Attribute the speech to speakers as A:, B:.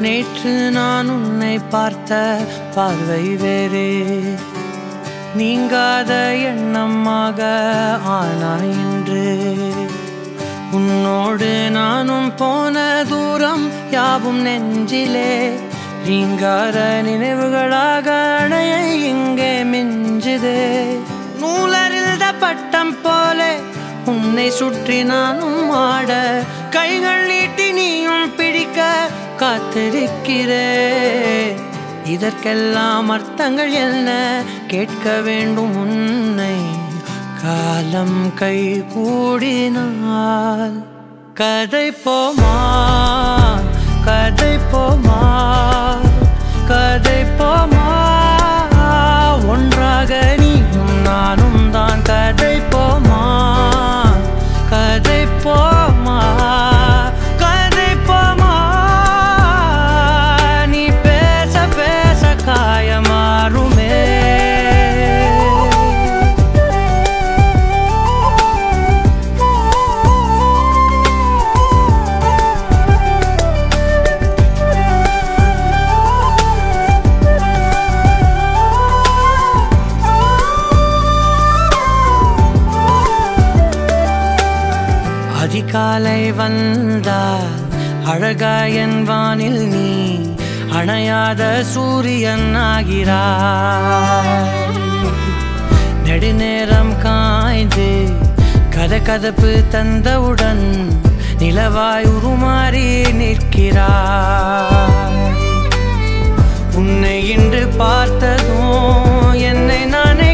A: நேற்று நான் உன்னை பார்த்த பார்வை வேறே. நீங்காத எண்ணமாக ஆனாய் இன்று. உன்னோடு நானும் போன தூரம் யாவும் நெஞ்சிலே. நீங்காத நினைவுகளாக அணைய இங்கே மிஞ்சுதே. நூலறிந்த பட்டம் போலே உன்னை சுற்றி நானும் ஆட. கைகள் நீட்டி நீயும் பிடிக்க காத்திருக்கிறேன். இதற்கெல்லாம் அர்த்தங்கள் என்ன? கேட்க வேண்டும் உன்னை. காலம் கை கூடினால் கதை போமா? காலை வந்தால் அழகா என் வானில் நீ அணையாத சூரியன் ஆகிறா நெடுநேரம் காய்ந்து கத கதப்பு தந்தவுடன் நிலவாய் உருமாறி நிற்கிறா உன்னை இன்று பார்த்ததும் என்னை நானே